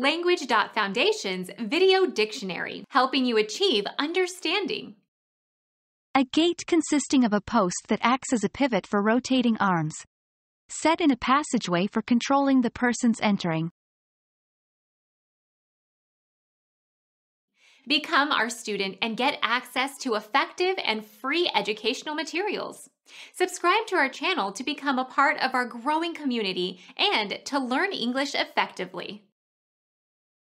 Language.Foundation's Video Dictionary, helping you achieve understanding. A gate consisting of a post that acts as a pivot for rotating arms. Set in a passageway for controlling the persons entering. Become our student and get access to effective and free educational materials. Subscribe to our channel to become a part of our growing community and to learn English effectively.